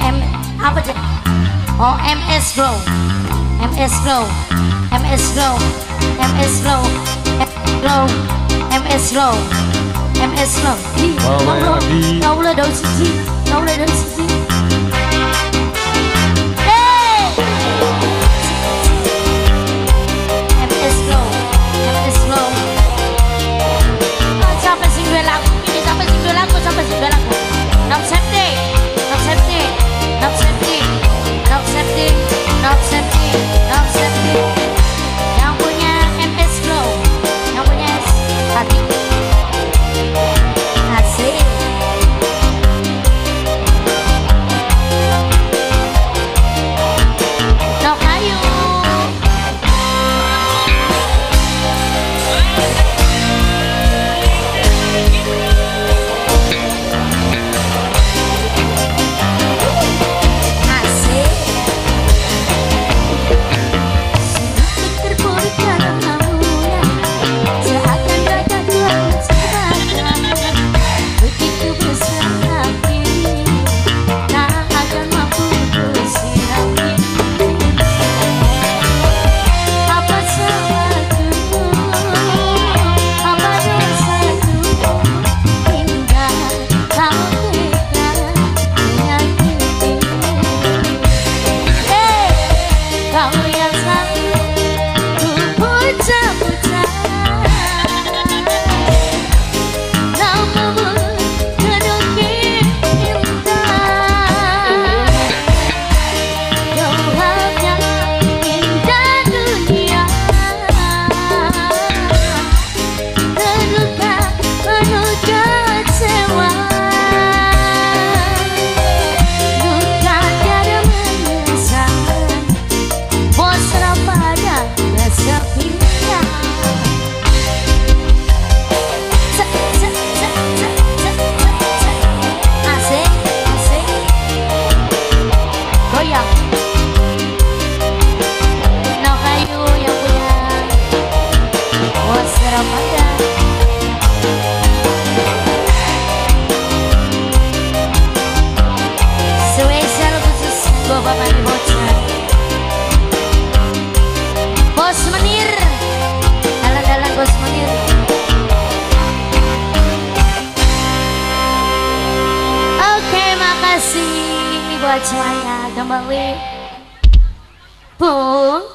em à, apa sih oh ờ, MS Grow MS Grow MS Grow MS Grow Grow MS Grow MS Grow đi nấu lên nấu lên đôi xí nấu lên đôi xí buat semuanya kembali. Bung.